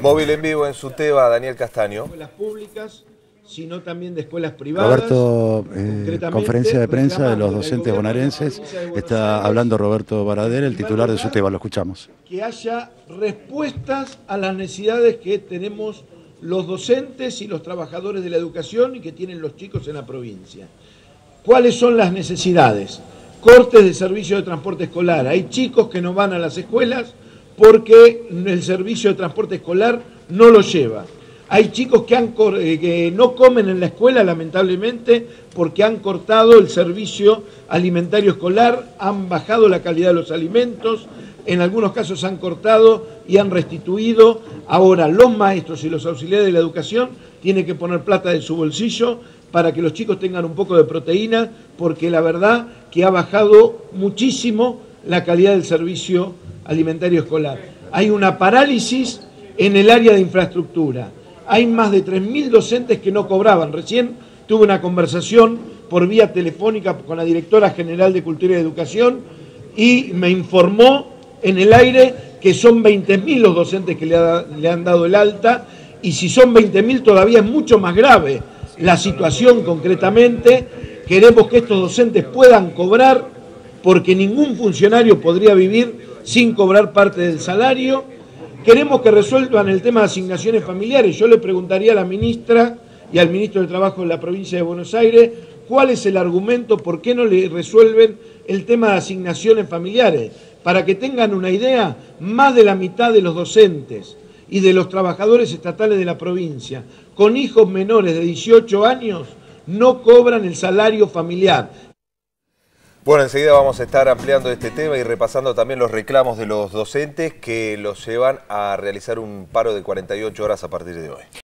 Móvil en vivo en su tema, Daniel Castaño. Escuelas públicas, sino también de escuelas privadas. Roberto, eh, conferencia de prensa de los docentes bonaerenses. Está hablando Roberto Baradel, el titular de su tema, lo escuchamos. Que haya respuestas a las necesidades que tenemos los docentes y los trabajadores de la educación y que tienen los chicos en la provincia. ¿Cuáles son las necesidades? Cortes de servicio de transporte escolar. Hay chicos que no van a las escuelas porque el servicio de transporte escolar no lo lleva. Hay chicos que, han, eh, que no comen en la escuela, lamentablemente, porque han cortado el servicio alimentario escolar, han bajado la calidad de los alimentos, en algunos casos han cortado y han restituido. Ahora los maestros y los auxiliares de la educación tienen que poner plata de su bolsillo para que los chicos tengan un poco de proteína, porque la verdad que ha bajado muchísimo la calidad del servicio alimentario escolar. Hay una parálisis en el área de infraestructura. Hay más de 3.000 docentes que no cobraban. Recién tuve una conversación por vía telefónica con la directora general de Cultura y Educación y me informó en el aire que son 20.000 los docentes que le, han dado el alta y si son 20.000 todavía es mucho más grave la situación concretamente. Queremos que estos docentes puedan cobrar porque ningún funcionario podría vivir sin cobrar parte del salario. Queremos que resuelvan el tema de asignaciones familiares. Yo le preguntaría a la ministra y al ministro de Trabajo de la provincia de Buenos Aires cuál es el argumento, por qué no le resuelven el tema de asignaciones familiares. Para que tengan una idea, más de la mitad de los docentes y de los trabajadores estatales de la provincia con hijos menores de 18 años no cobran el salario familiar. Bueno, enseguida vamos a estar ampliando este tema y repasando también los reclamos de los docentes que los llevan a realizar un paro de 48 horas a partir de hoy.